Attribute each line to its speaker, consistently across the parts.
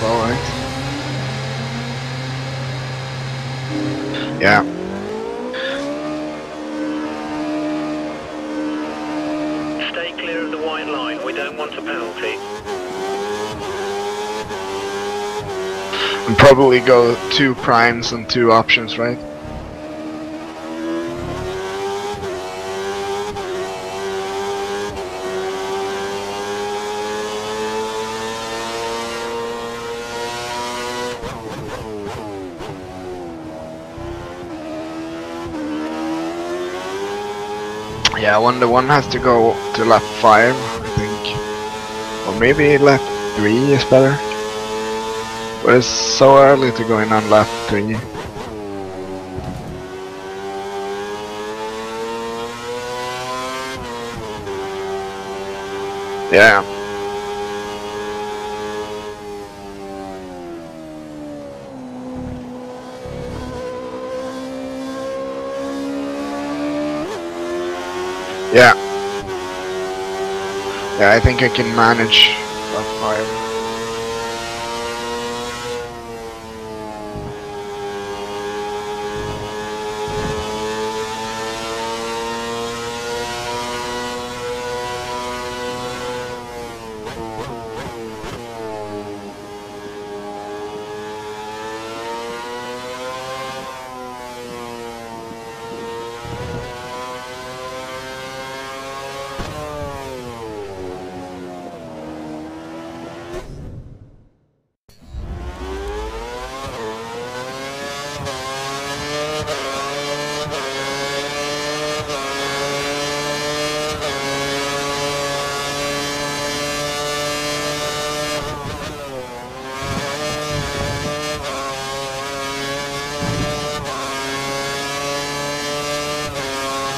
Speaker 1: well, right? Yeah.
Speaker 2: Stay clear of the white line. We don't want a penalty.
Speaker 1: And probably go two primes and two options, right? Yeah, I wonder one has to go to left 5, I think. Or maybe left 3 is better. But it's so early to go in on left 3. Yeah. Yeah. Yeah, I think I can manage left 5.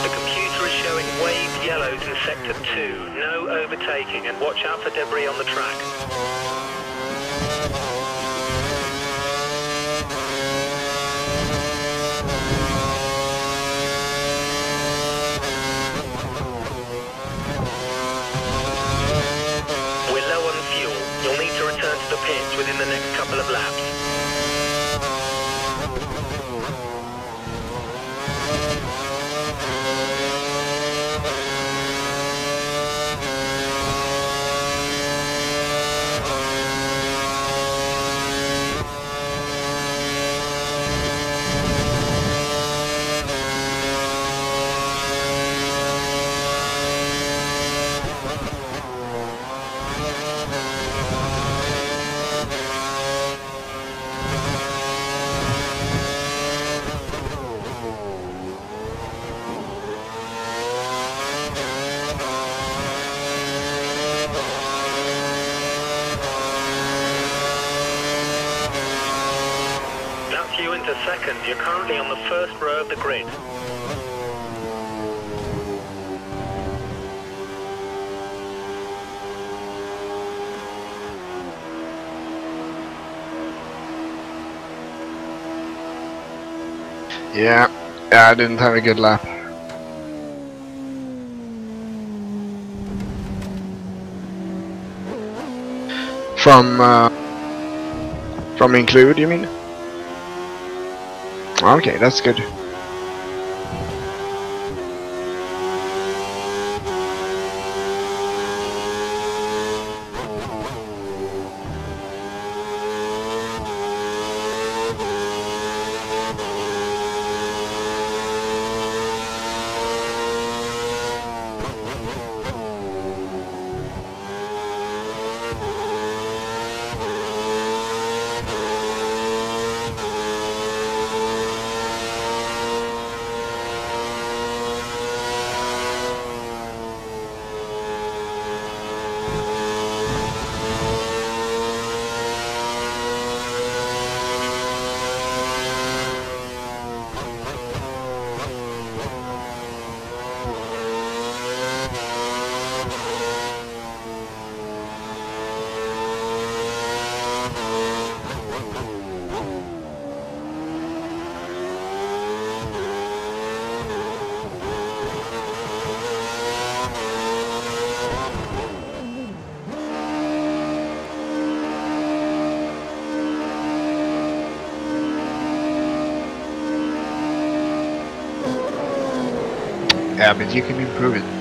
Speaker 2: The computer is showing waved yellows in sector 2. And watch out for debris on the track. We're low on fuel. You'll need to return to the pits within the next couple of laps. That's you into second. You're currently on the first row of the grid.
Speaker 1: Yeah. I didn't have a good lap. From, uh, from include, you mean? Okay, that's good. But you can improve it.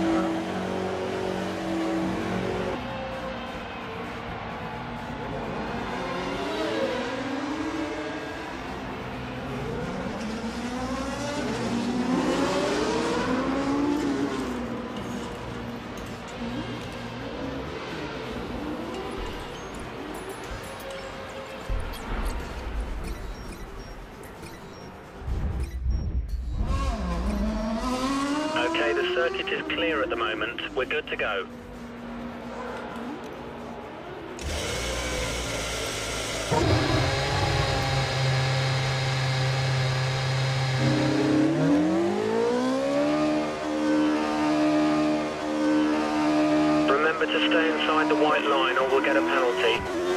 Speaker 2: Circuit is clear at the moment. We're good to go. Remember to stay inside the white line or we'll get a penalty.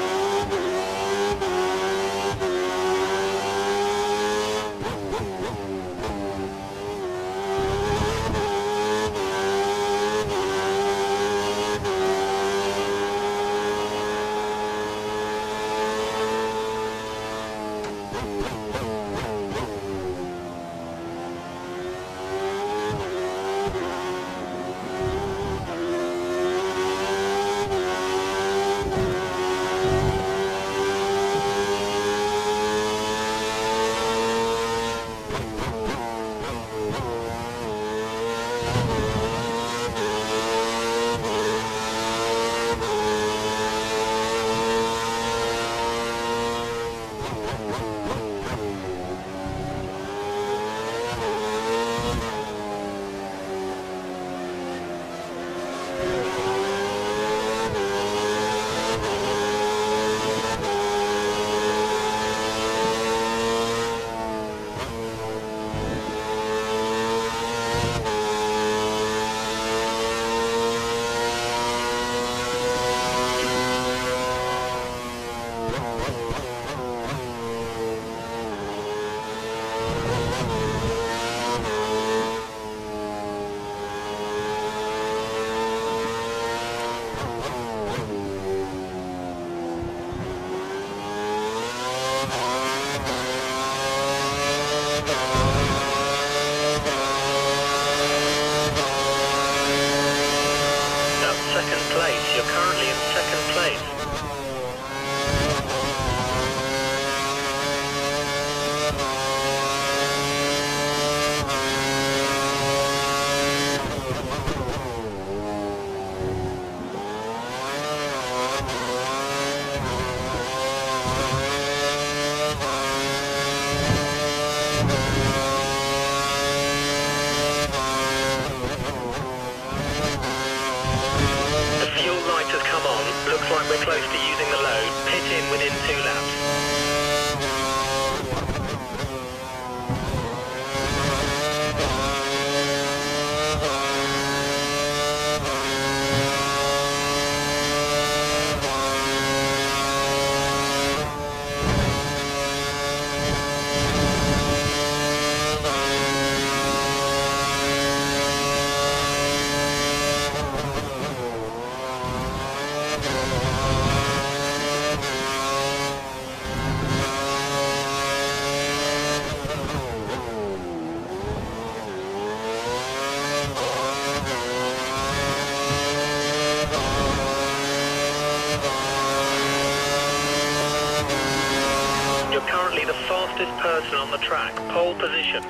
Speaker 2: Fastest person on the track. Pole position.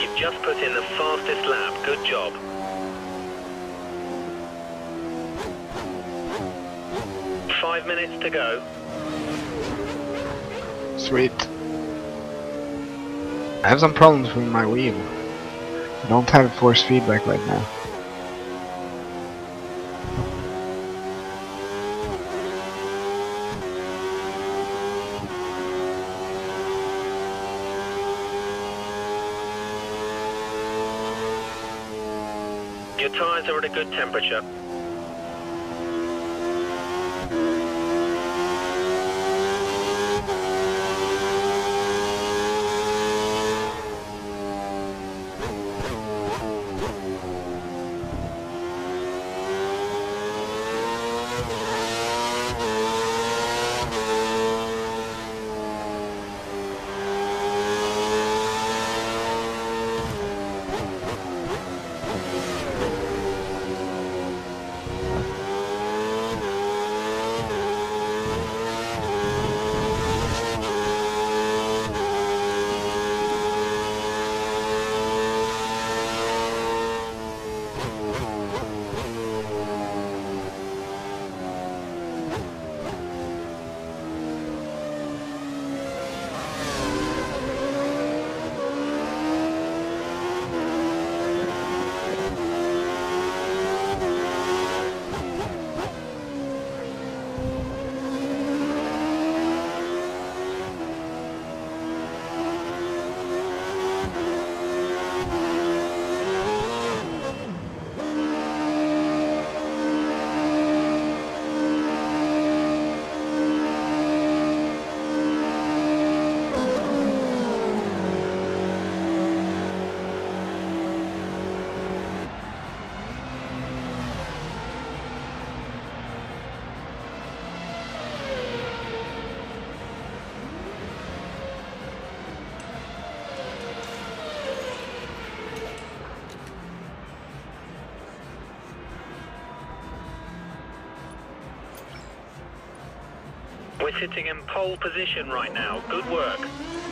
Speaker 2: You've just put in the fastest lap. Good job. Five minutes to go.
Speaker 1: Sweet. I have some problems with my wheel. I don't have force feedback right now.
Speaker 2: Your tyres are at a good temperature. Sitting in pole position right now. Good work.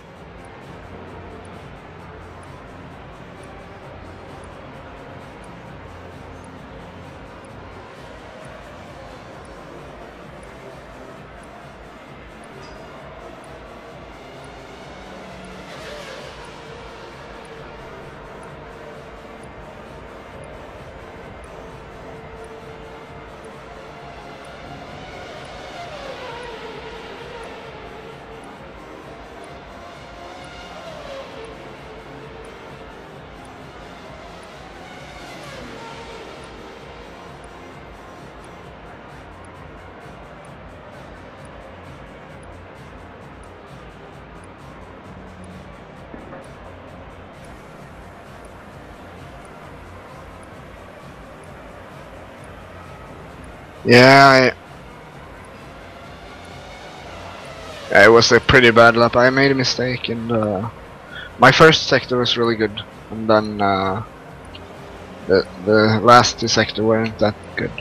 Speaker 1: Yeah, I... It was a pretty bad lap. I made a mistake and uh, my first sector was really good, and then uh, the the last two sector weren't that good.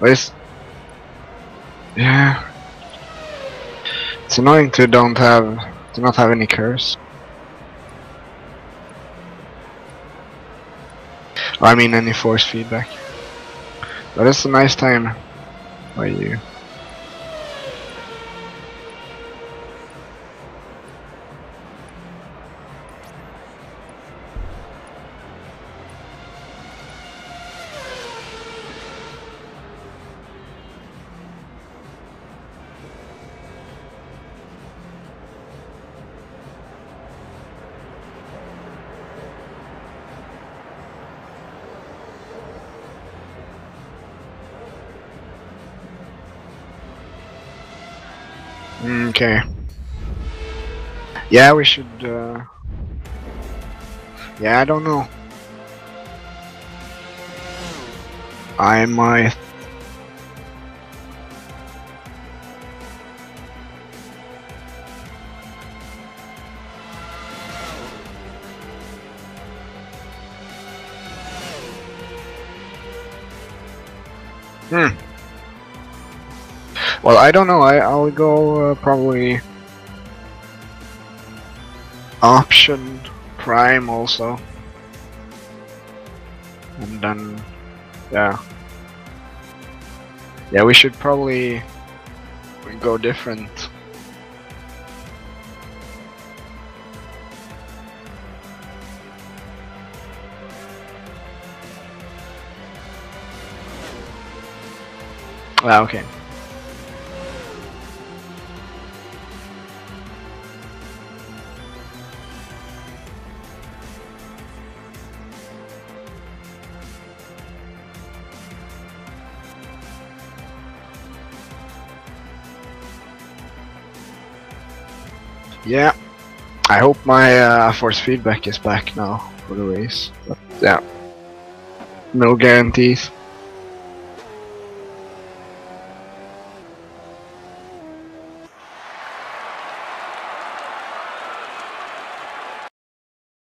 Speaker 1: But it's yeah, it's annoying to don't have to not have any curse. I mean any force feedback. But it's a nice time by you. Okay. Yeah, we should. Uh... Yeah, I don't know. I might. Hmm. Well, I don't know. I I'll go uh, probably option prime also, and then yeah, yeah. We should probably go different. Ah, okay. Yeah, I hope my uh, force feedback is back now for the race. But yeah, no guarantees.